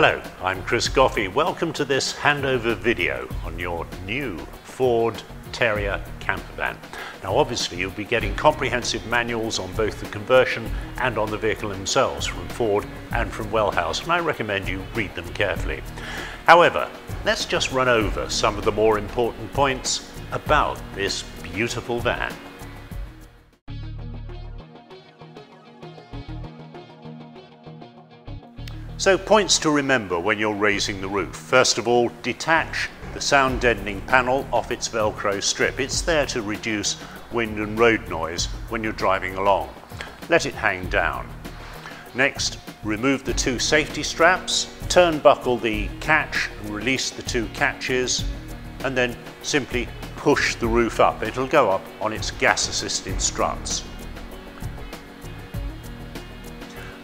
Hello, I'm Chris Goffey. Welcome to this handover video on your new Ford Terrier camper van. Now obviously you'll be getting comprehensive manuals on both the conversion and on the vehicle themselves from Ford and from Wellhouse and I recommend you read them carefully. However, let's just run over some of the more important points about this beautiful van. So points to remember when you're raising the roof. First of all, detach the sound deadening panel off its Velcro strip. It's there to reduce wind and road noise when you're driving along. Let it hang down. Next, remove the two safety straps, turnbuckle the catch and release the two catches, and then simply push the roof up. It'll go up on its gas assisted struts.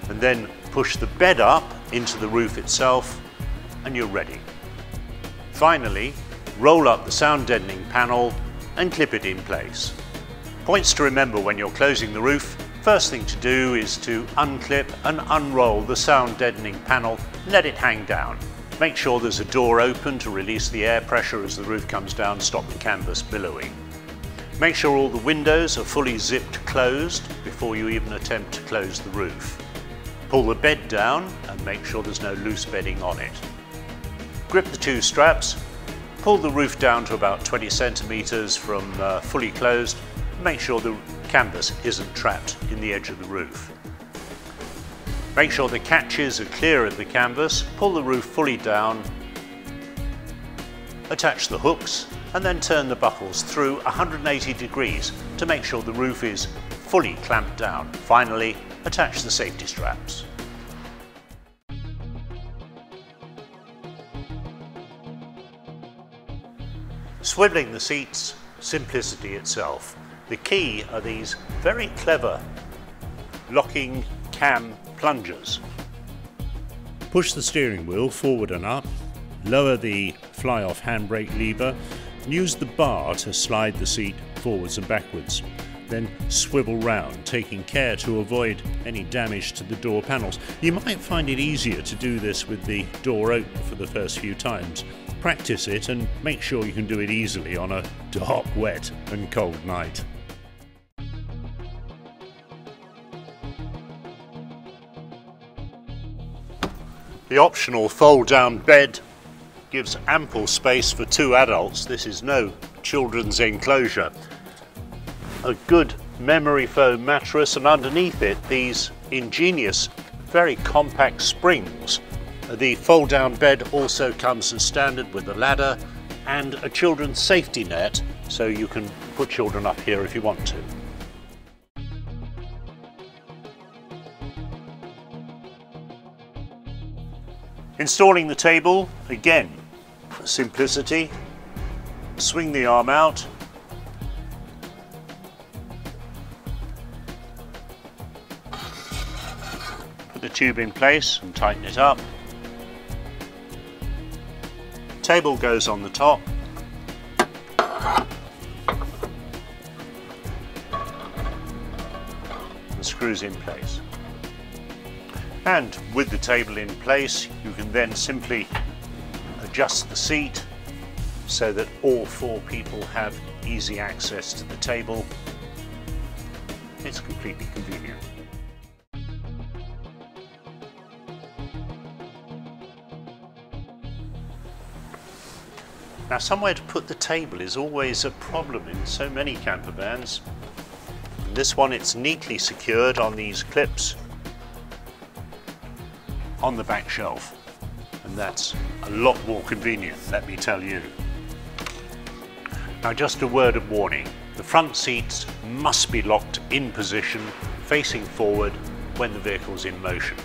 And then push the bed up into the roof itself and you're ready. Finally, roll up the sound deadening panel and clip it in place. Points to remember when you're closing the roof, first thing to do is to unclip and unroll the sound deadening panel let it hang down. Make sure there's a door open to release the air pressure as the roof comes down, stop the canvas billowing. Make sure all the windows are fully zipped closed before you even attempt to close the roof. Pull the bed down and make sure there's no loose bedding on it. Grip the two straps, pull the roof down to about 20 centimetres from uh, fully closed, make sure the canvas isn't trapped in the edge of the roof. Make sure the catches are clear of the canvas, pull the roof fully down, attach the hooks and then turn the buckles through 180 degrees to make sure the roof is fully clamped down. Finally, attach the safety straps. Swiveling the seats, simplicity itself. The key are these very clever locking cam plungers. Push the steering wheel forward and up, lower the fly-off handbrake lever, and use the bar to slide the seat forwards and backwards then swivel round, taking care to avoid any damage to the door panels. You might find it easier to do this with the door open for the first few times. Practice it and make sure you can do it easily on a dark, wet and cold night. The optional fold-down bed gives ample space for two adults. This is no children's enclosure a good memory foam mattress and underneath it these ingenious very compact springs. The fold down bed also comes as standard with a ladder and a children's safety net so you can put children up here if you want to. Installing the table, again, simplicity, swing the arm out the tube in place and tighten it up. Table goes on the top. And screws in place. And with the table in place, you can then simply adjust the seat so that all four people have easy access to the table. It's completely convenient. Now somewhere to put the table is always a problem in so many camper vans. In this one it's neatly secured on these clips on the back shelf and that's a lot more convenient let me tell you. Now just a word of warning, the front seats must be locked in position facing forward when the vehicle's in motion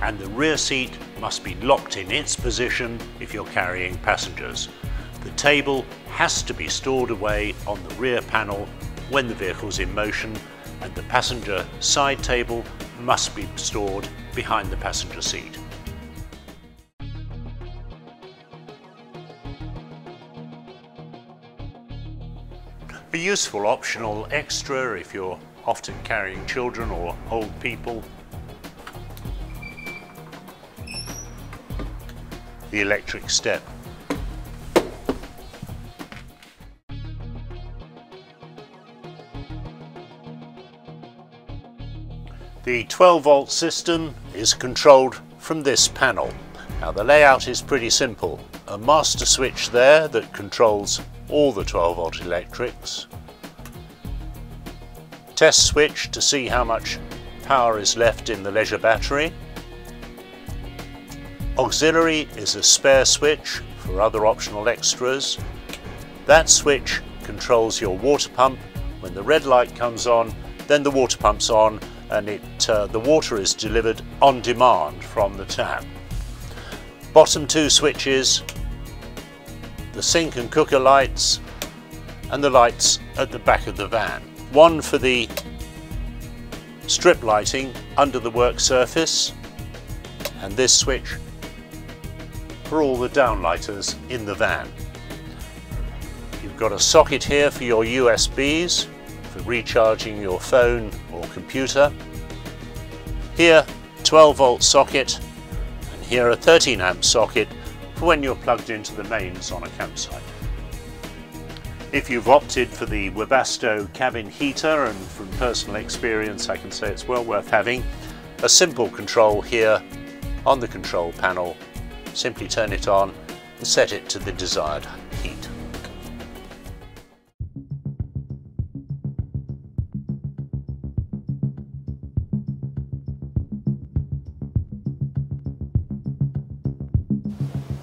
and the rear seat must be locked in its position if you're carrying passengers. The table has to be stored away on the rear panel when the vehicle is in motion and the passenger side table must be stored behind the passenger seat. A useful optional extra if you're often carrying children or old people the electric step. The 12 volt system is controlled from this panel. Now the layout is pretty simple. A master switch there that controls all the 12 volt electrics. Test switch to see how much power is left in the leisure battery. Auxiliary is a spare switch for other optional extras. That switch controls your water pump. When the red light comes on, then the water pump's on and it, uh, the water is delivered on demand from the tap. Bottom two switches, the sink and cooker lights and the lights at the back of the van. One for the strip lighting under the work surface and this switch for all the downlighters in the van. You've got a socket here for your USBs for recharging your phone or computer. Here 12 volt socket and here a 13 amp socket for when you're plugged into the mains on a campsite. If you've opted for the Webasto cabin heater and from personal experience I can say it's well worth having, a simple control here on the control panel, simply turn it on and set it to the desired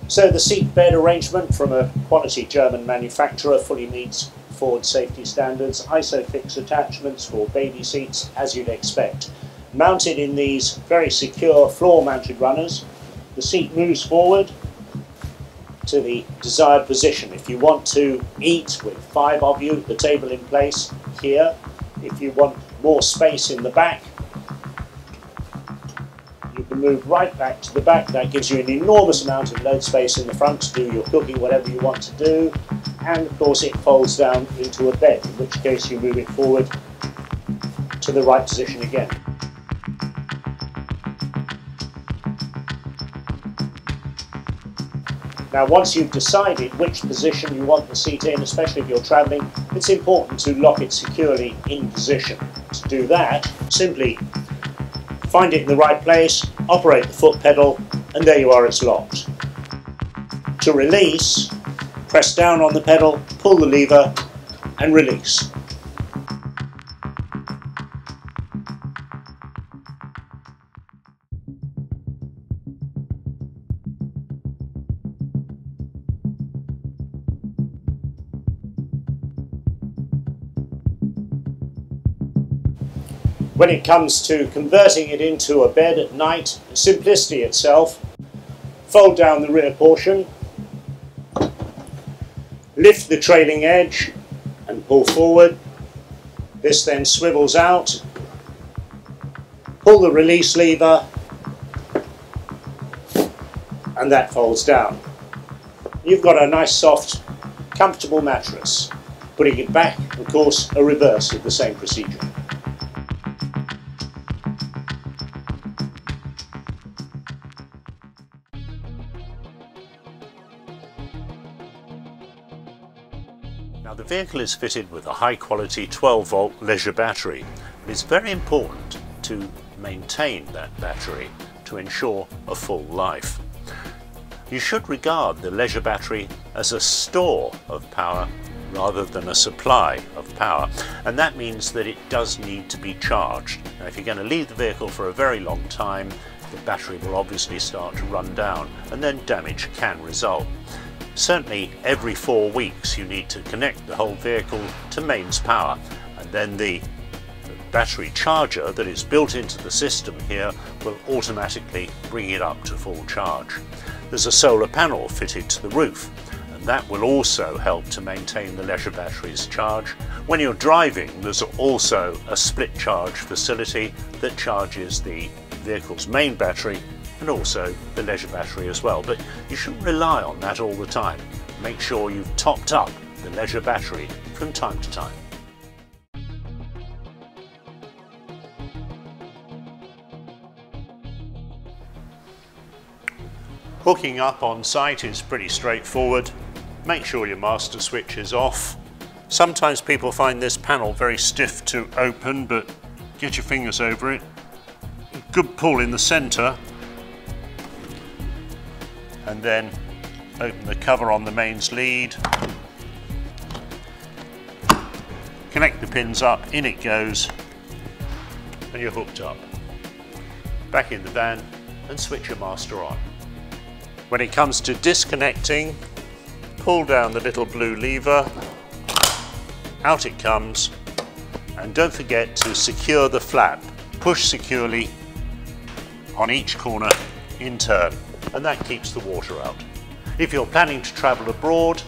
So the seat bed arrangement from a quality German manufacturer fully meets Ford safety standards, ISOFIX attachments for baby seats as you'd expect. Mounted in these very secure floor mounted runners, the seat moves forward to the desired position. If you want to eat with five of you, the table in place here. If you want more space in the back, can move right back to the back. That gives you an enormous amount of load space in the front to do your cooking, whatever you want to do. And of course it folds down into a bed, in which case you move it forward to the right position again. Now once you've decided which position you want the seat in, especially if you're travelling, it's important to lock it securely in position. To do that, simply find it in the right place, operate the foot pedal, and there you are, it's locked. To release, press down on the pedal, pull the lever, and release. When it comes to converting it into a bed at night, simplicity itself, fold down the rear portion, lift the trailing edge and pull forward. This then swivels out, pull the release lever and that folds down. You've got a nice soft comfortable mattress. Putting it back, of course, a reverse of the same procedure. Vehicle is fitted with a high quality 12 volt leisure battery. It's very important to maintain that battery to ensure a full life. You should regard the leisure battery as a store of power rather than a supply of power and that means that it does need to be charged. Now if you're going to leave the vehicle for a very long time the battery will obviously start to run down and then damage can result. Certainly every four weeks you need to connect the whole vehicle to mains power and then the battery charger that is built into the system here will automatically bring it up to full charge. There's a solar panel fitted to the roof and that will also help to maintain the leisure battery's charge. When you're driving there's also a split charge facility that charges the vehicle's main battery and also the leisure battery as well. But you shouldn't rely on that all the time. Make sure you've topped up the leisure battery from time to time. Hooking up on site is pretty straightforward. Make sure your master switch is off. Sometimes people find this panel very stiff to open, but get your fingers over it. Good pull in the centre. And then open the cover on the mains lead. Connect the pins up, in it goes, and you're hooked up. Back in the van and switch your master on. When it comes to disconnecting, pull down the little blue lever, out it comes, and don't forget to secure the flap. Push securely on each corner in turn, and that keeps the water out. If you're planning to travel abroad,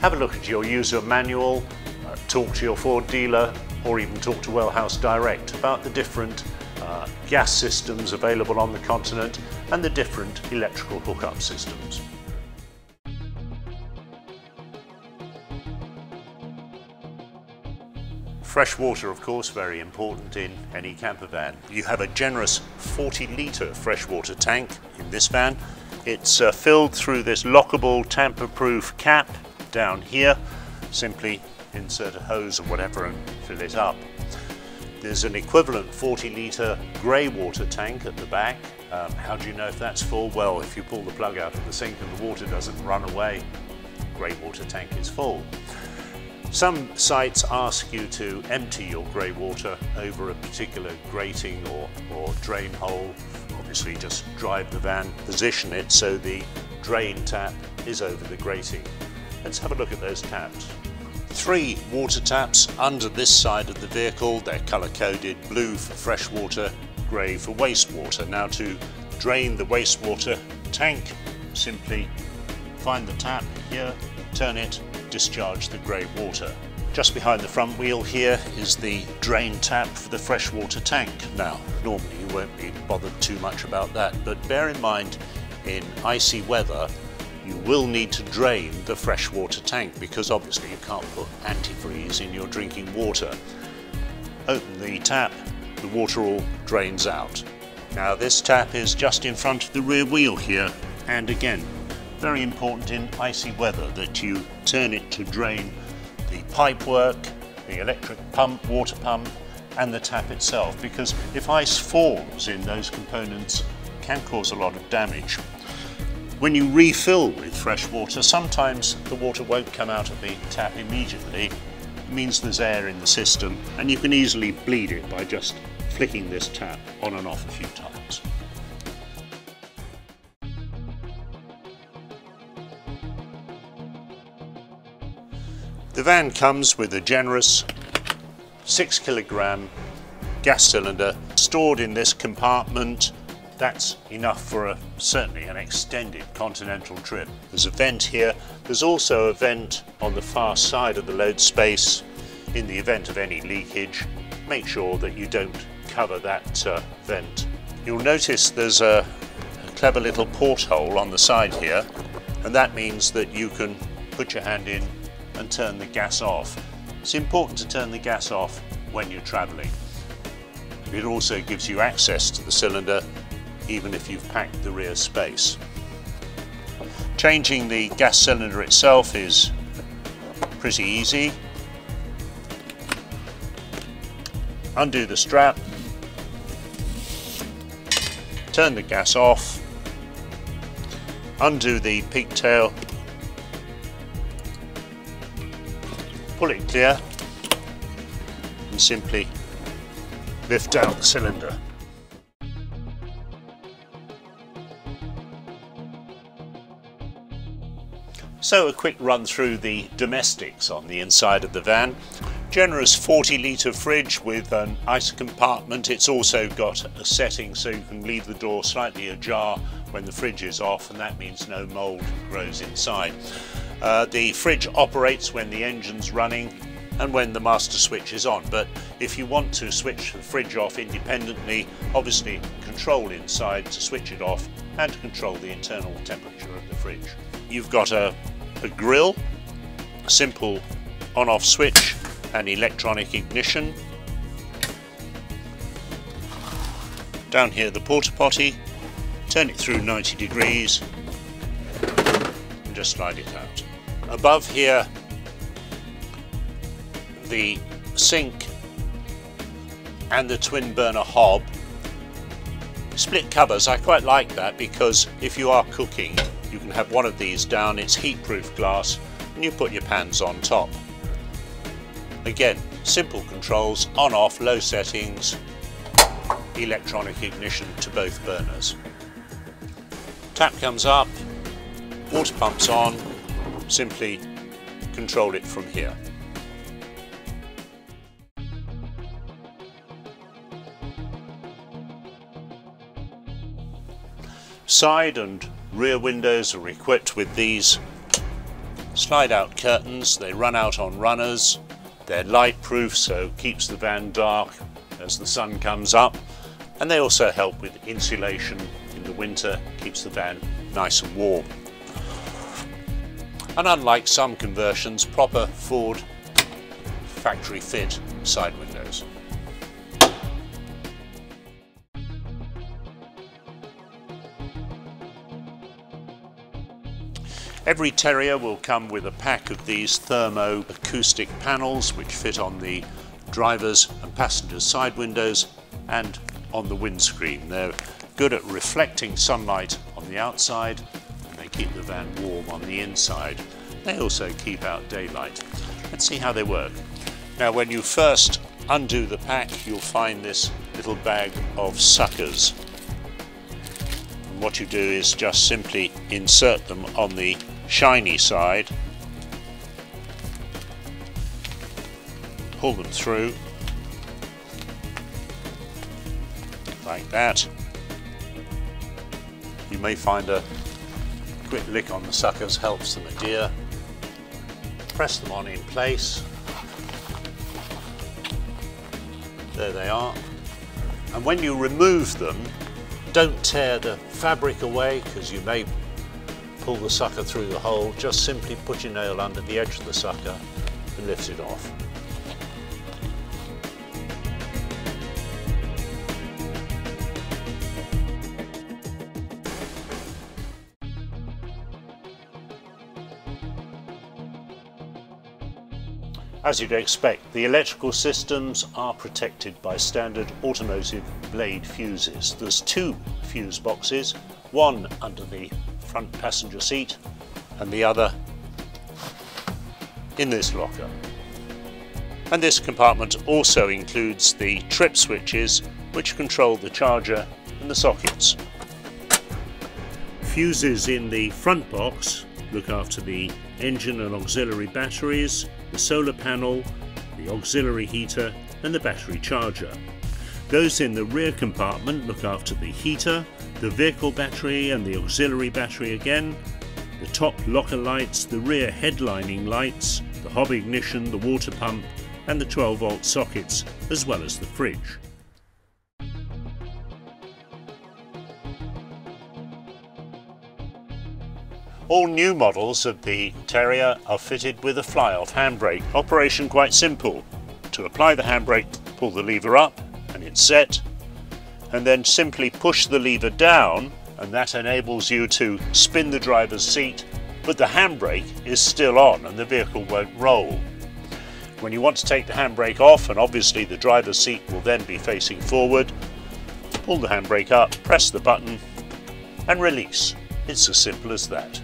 have a look at your user manual, uh, talk to your Ford dealer, or even talk to Wellhouse Direct about the different uh, gas systems available on the continent and the different electrical hookup systems. Fresh water, of course, very important in any camper van. You have a generous 40 litre freshwater tank in this van. It's uh, filled through this lockable tamper-proof cap down here. Simply insert a hose or whatever and fill it up. There's an equivalent 40 litre grey water tank at the back. Um, how do you know if that's full? Well, if you pull the plug out of the sink and the water doesn't run away, grey water tank is full. Some sites ask you to empty your grey water over a particular grating or, or drain hole. Obviously just drive the van, position it so the drain tap is over the grating. Let's have a look at those taps. Three water taps under this side of the vehicle. They're colour coded, blue for fresh water, grey for wastewater. Now to drain the wastewater tank, simply find the tap here, turn it, discharge the grey water. Just behind the front wheel here is the drain tap for the freshwater tank. Now, normally you won't be bothered too much about that, but bear in mind in icy weather, you will need to drain the freshwater tank because obviously you can't put antifreeze in your drinking water. Open the tap, the water all drains out. Now this tap is just in front of the rear wheel here and again very important in icy weather that you turn it to drain the pipe work, the electric pump, water pump and the tap itself because if ice forms in those components can cause a lot of damage. When you refill with fresh water, sometimes the water won't come out of the tap immediately. It means there's air in the system and you can easily bleed it by just flicking this tap on and off a few times. Van comes with a generous 6 kilogram gas cylinder stored in this compartment that's enough for a, certainly an extended continental trip. There's a vent here. There's also a vent on the far side of the load space in the event of any leakage. Make sure that you don't cover that uh, vent. You'll notice there's a, a clever little porthole on the side here and that means that you can put your hand in and turn the gas off. It's important to turn the gas off when you're travelling. It also gives you access to the cylinder even if you've packed the rear space. Changing the gas cylinder itself is pretty easy. Undo the strap, turn the gas off, undo the pigtail, pull it clear and simply lift out the cylinder. So a quick run through the domestics on the inside of the van. Generous 40 litre fridge with an ice compartment. It's also got a setting so you can leave the door slightly ajar when the fridge is off and that means no mould grows inside. Uh, the fridge operates when the engine's running and when the master switch is on but if you want to switch the fridge off independently obviously control inside to switch it off and control the internal temperature of the fridge. You've got a a grill, a simple on-off switch and electronic ignition. Down here the porta potty, turn it through 90 degrees just slide it out. Above here, the sink and the twin burner hob. Split covers, I quite like that because if you are cooking, you can have one of these down, it's heat-proof glass, and you put your pans on top. Again, simple controls, on off, low settings, electronic ignition to both burners. Tap comes up, water pumps on, simply control it from here. Side and rear windows are equipped with these slide out curtains. They run out on runners. They're light proof so keeps the van dark as the sun comes up and they also help with insulation in the winter, keeps the van nice and warm. And unlike some conversions, proper Ford factory fit side windows. Every Terrier will come with a pack of these thermo acoustic panels which fit on the driver's and passenger's side windows and on the windscreen. They're good at reflecting sunlight on the outside they keep the van warm on the inside. They also keep out daylight. Let's see how they work. Now when you first undo the pack you'll find this little bag of suckers. And what you do is just simply insert them on the shiny side. Pull them through like that. You may find a quick lick on the suckers helps them adhere. Press them on in place. There they are. And when you remove them, don't tear the fabric away because you may pull the sucker through the hole, just simply put your nail under the edge of the sucker and lift it off. As you'd expect, the electrical systems are protected by standard automotive blade fuses. There's two fuse boxes, one under the front passenger seat and the other in this locker. And this compartment also includes the trip switches which control the charger and the sockets. Fuses in the front box look after the engine and auxiliary batteries, the solar panel, the auxiliary heater and the battery charger. Those in the rear compartment look after the heater, the vehicle battery and the auxiliary battery again, the top locker lights, the rear headlining lights, the hob ignition, the water pump and the 12 volt sockets as well as the fridge. All new models of the Terrier are fitted with a fly-off handbrake. Operation quite simple. To apply the handbrake, pull the lever up and it's set and then simply push the lever down and that enables you to spin the driver's seat but the handbrake is still on and the vehicle won't roll. When you want to take the handbrake off and obviously the driver's seat will then be facing forward, pull the handbrake up, press the button and release. It's as simple as that.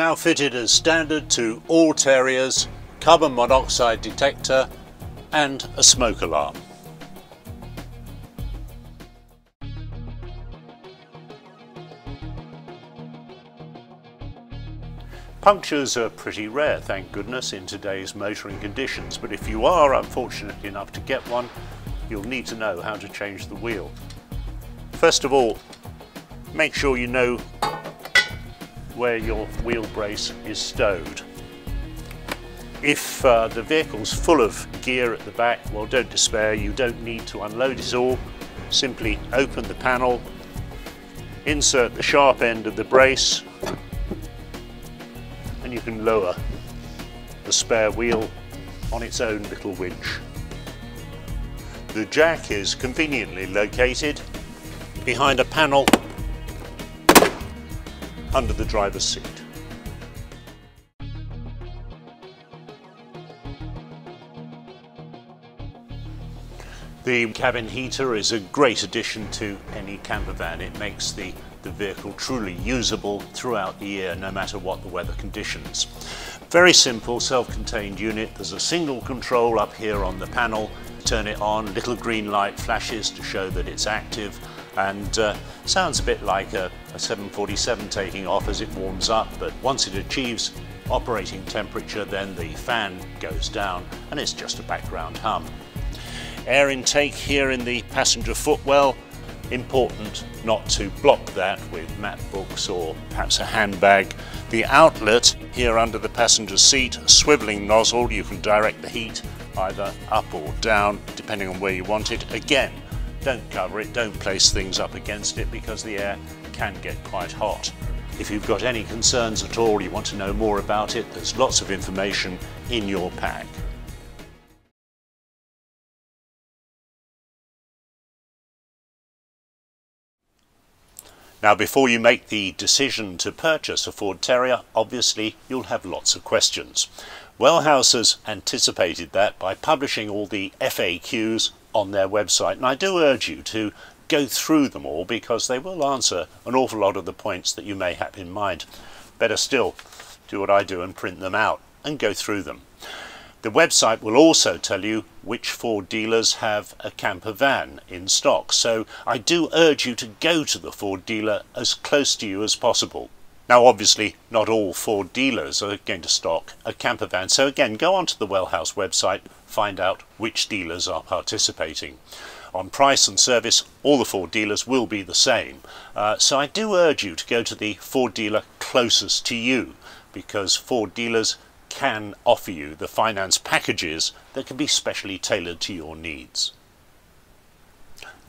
Now fitted as standard to all Terriers, carbon monoxide detector and a smoke alarm. Punctures are pretty rare, thank goodness, in today's motoring conditions, but if you are unfortunate enough to get one, you'll need to know how to change the wheel. First of all, make sure you know where your wheel brace is stowed. If uh, the vehicle's full of gear at the back, well don't despair, you don't need to unload it all. Simply open the panel, insert the sharp end of the brace and you can lower the spare wheel on its own little winch. The jack is conveniently located behind a panel under the driver's seat. The cabin heater is a great addition to any camper van. It makes the, the vehicle truly usable throughout the year, no matter what the weather conditions. Very simple self-contained unit. There's a single control up here on the panel. Turn it on, little green light flashes to show that it's active and uh, sounds a bit like a, a 747 taking off as it warms up, but once it achieves operating temperature, then the fan goes down and it's just a background hum. Air intake here in the passenger footwell, important not to block that with mat books or perhaps a handbag. The outlet here under the passenger seat, swiveling nozzle, you can direct the heat either up or down depending on where you want it. Again, don't cover it, don't place things up against it because the air can get quite hot. If you've got any concerns at all, you want to know more about it, there's lots of information in your pack. Now before you make the decision to purchase a Ford Terrier, obviously you'll have lots of questions. Wellhouse has anticipated that by publishing all the FAQs on their website and I do urge you to go through them all because they will answer an awful lot of the points that you may have in mind. Better still, do what I do and print them out and go through them. The website will also tell you which Ford dealers have a camper van in stock, so I do urge you to go to the Ford dealer as close to you as possible. Now obviously not all Ford dealers are going to stock a camper van, so again go onto the Wellhouse website, find out which dealers are participating. On price and service, all the Ford dealers will be the same. Uh, so I do urge you to go to the Ford dealer closest to you because Ford dealers can offer you the finance packages that can be specially tailored to your needs.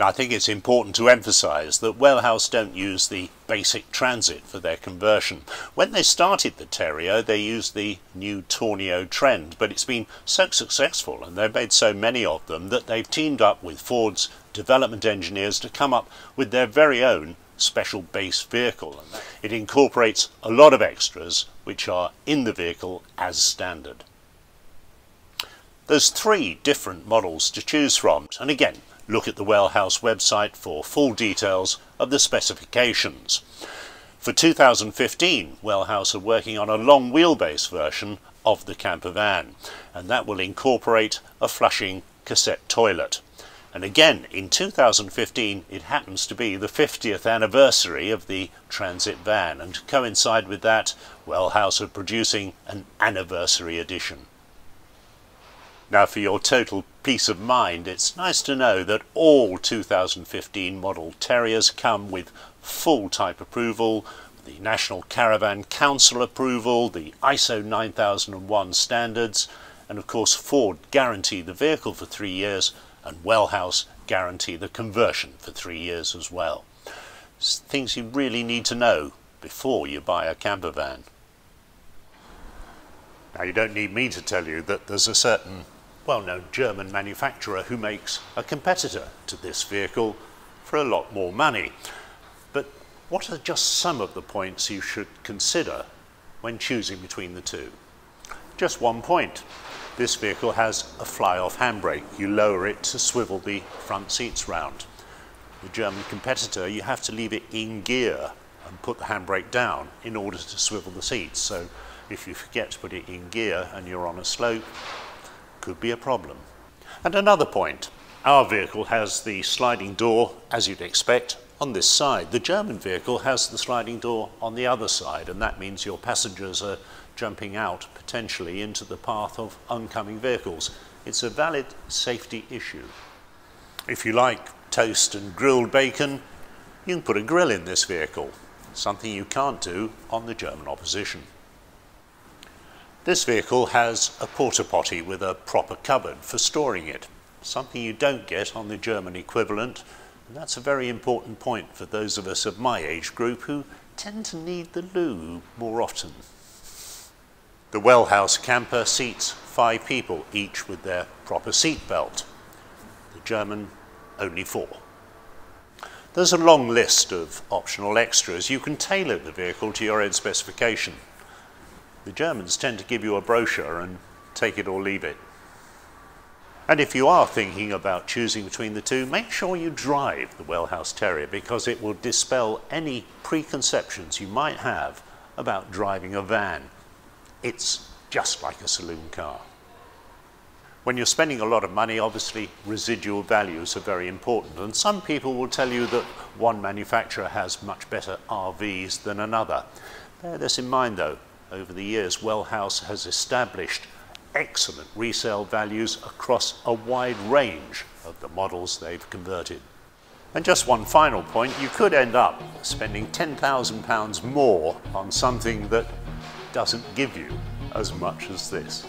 I think it's important to emphasize that Wellhouse don't use the basic transit for their conversion. When they started the Terrier, they used the new Tourneo Trend, but it's been so successful and they've made so many of them that they've teamed up with Ford's development engineers to come up with their very own special base vehicle. It incorporates a lot of extras which are in the vehicle as standard. There's three different models to choose from and again look at the Wellhouse website for full details of the specifications. For 2015 Wellhouse are working on a long wheelbase version of the camper van and that will incorporate a flushing cassette toilet. And again, in 2015, it happens to be the 50th anniversary of the Transit van, and to coincide with that, Wellhouse are producing an anniversary edition. Now, for your total peace of mind, it's nice to know that all 2015 model Terriers come with full type approval, the National Caravan Council approval, the ISO 9001 standards, and of course Ford guarantee the vehicle for three years and Wellhouse guarantee the conversion for three years as well. It's things you really need to know before you buy a camper van. Now you don't need me to tell you that there's a certain well-known German manufacturer who makes a competitor to this vehicle for a lot more money. But what are just some of the points you should consider when choosing between the two? Just one point. This vehicle has a fly-off handbrake. You lower it to swivel the front seats round. The German competitor, you have to leave it in gear and put the handbrake down in order to swivel the seats. So if you forget to put it in gear and you're on a slope, could be a problem. And another point, our vehicle has the sliding door, as you'd expect, on this side. The German vehicle has the sliding door on the other side, and that means your passengers are jumping out potentially into the path of oncoming vehicles. It's a valid safety issue. If you like toast and grilled bacon, you can put a grill in this vehicle, something you can't do on the German opposition. This vehicle has a porta potty with a proper cupboard for storing it, something you don't get on the German equivalent, and that's a very important point for those of us of my age group who tend to need the loo more often. The Wellhouse camper seats five people, each with their proper seat belt. The German only four. There's a long list of optional extras. You can tailor the vehicle to your own specification. The Germans tend to give you a brochure and take it or leave it. And if you are thinking about choosing between the two, make sure you drive the Wellhouse Terrier because it will dispel any preconceptions you might have about driving a van. It's just like a saloon car. When you're spending a lot of money, obviously residual values are very important. And some people will tell you that one manufacturer has much better RVs than another. Bear this in mind though, over the years, Wellhouse has established excellent resale values across a wide range of the models they've converted. And just one final point, you could end up spending £10,000 more on something that doesn't give you as much as this.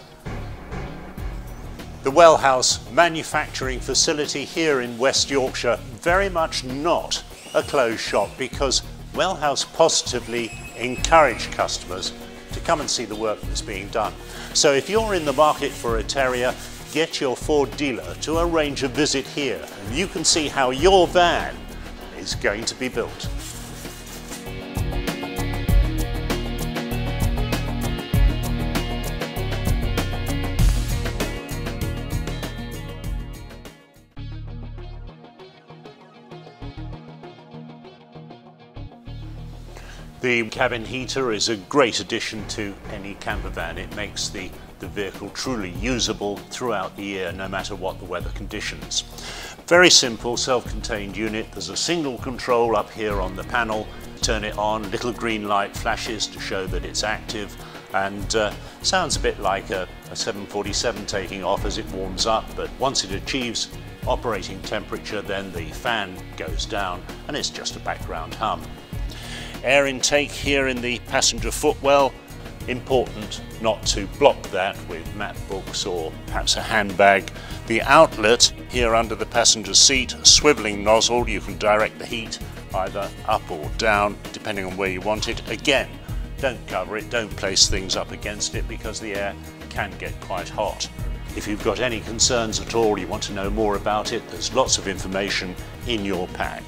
The Wellhouse manufacturing facility here in West Yorkshire, very much not a closed shop because Wellhouse positively encourage customers to come and see the work that's being done. So if you're in the market for a Terrier, get your Ford dealer to arrange a visit here and you can see how your van is going to be built. The cabin heater is a great addition to any camper van. It makes the, the vehicle truly usable throughout the year, no matter what the weather conditions. Very simple self-contained unit. There's a single control up here on the panel. Turn it on, little green light flashes to show that it's active and uh, sounds a bit like a, a 747 taking off as it warms up, but once it achieves operating temperature, then the fan goes down and it's just a background hum. Air intake here in the passenger footwell, important not to block that with map books or perhaps a handbag. The outlet here under the passenger seat, swiveling nozzle, you can direct the heat either up or down depending on where you want it. Again, don't cover it, don't place things up against it because the air can get quite hot. If you've got any concerns at all, you want to know more about it, there's lots of information in your pack.